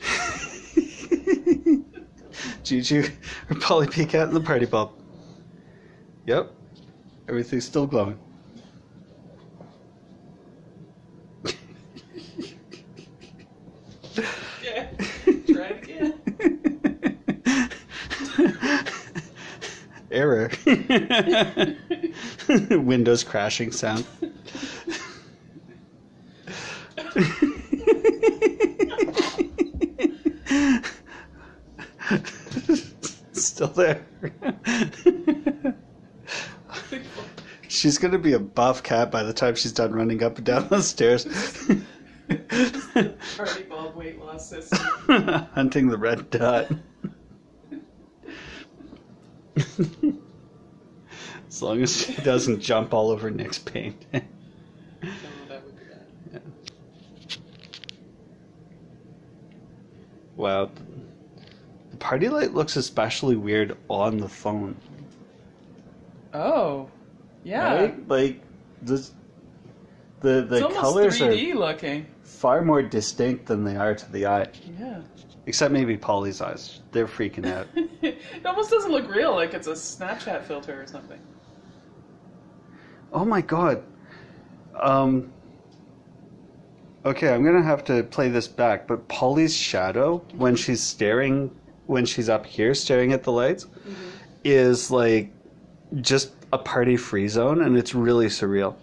Juju or Polly Peek Cat in the party bulb. Yep. Everything's still glowing. yeah. Try again. Error. Windows crashing sound. Still there. she's gonna be a buff cat by the time she's done running up and down the stairs. Party bulb weight loss system. Hunting the red dot. as long as she doesn't jump all over Nick's paint. No, that would be bad. wow. Party light looks especially weird on the phone. Oh, yeah. Right? Like this the the it's colors 3D are looking. far more distinct than they are to the eye. Yeah. Except maybe Polly's eyes. They're freaking out. it almost doesn't look real, like it's a Snapchat filter or something. Oh my god. Um Okay, I'm gonna have to play this back, but Polly's shadow when she's staring when she's up here staring at the lights mm-hmm. is like just a party free zone and it's really surreal.